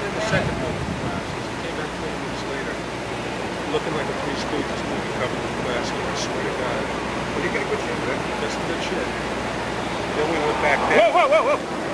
Then the second one glasses. He came back 20 minutes later, looking like a Three Stooges movie covered in plastic. I swear to God. Well, you got a good shit, man. That's good shit. Then we went back there. Whoa, whoa, whoa, whoa!